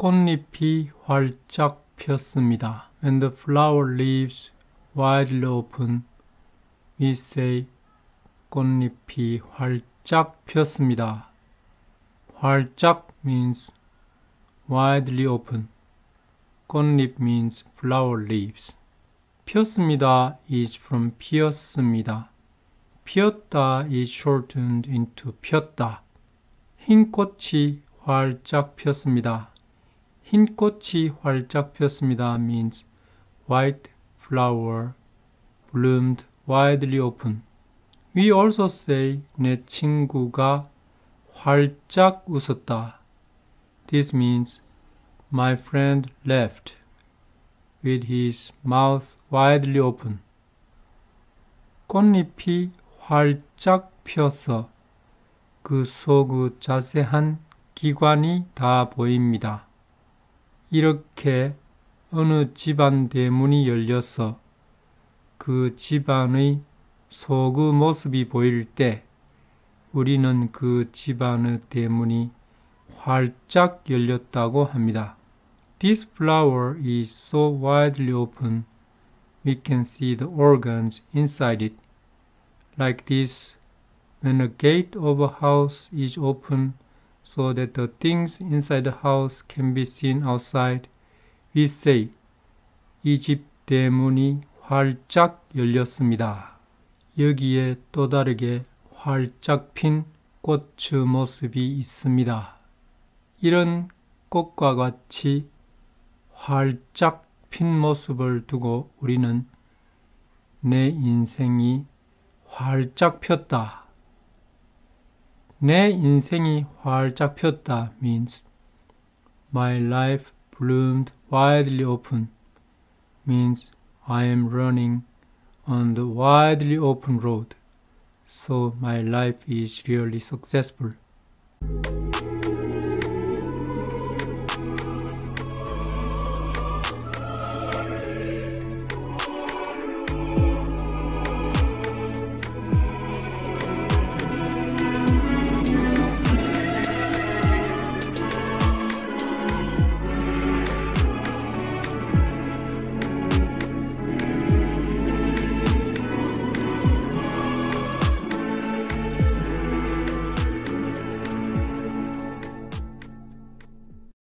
꽃잎이 활짝 폈습니다. When the flower leaves widely open, we say 꽃잎이 활짝 폈습니다. 활짝 means widely open. 꽃잎 means flower leaves. 폈습니다 is from 피었습니다. 피었다 is shortened into 폈다. 흰 꽃이 활짝 폈습니다. 흰 꽃이 활짝 폈습니다 means white flower bloomed widely open. We also say 내 친구가 활짝 웃었다. This means my friend left with his mouth widely open. 꽃잎이 활짝 펴서 그 속의 자세한 기관이 다 보입니다. 이렇게 어느 집안 대문이 열려서 그 집안의 속의 모습이 보일 때 우리는 그 집안의 대문이 활짝 열렸다고 합니다. This flower is so widely open we can see the organs inside it. Like this, when a gate of a house is open so that the things inside the house can be seen outside, we say, 이 집 대문이 활짝 열렸습니다. 여기에 또 다르게 활짝 핀 꽃의 모습이 있습니다. 이런 꽃과 같이 활짝 핀 모습을 두고 우리는 내 인생이 활짝 폈다. 내 인생이 활짝 폈다 means my life bloomed widely open means I am running on the widely open road. So my life is really successful.